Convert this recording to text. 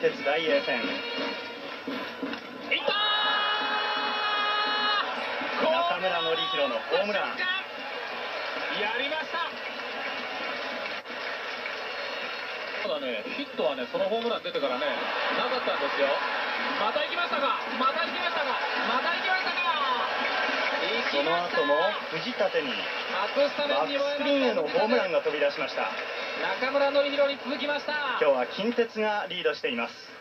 鉄大栄戦。いった中村紀弘のホームラン。やりました！ただねヒットはねそのホームラン出てからねなかったんですよ。また行きましたかまた行きましたかまた行きましたかその後も藤立にバックスクリーンへのホームランが飛び出しました。中村紀弘に続きました。今日は近鉄がリードしています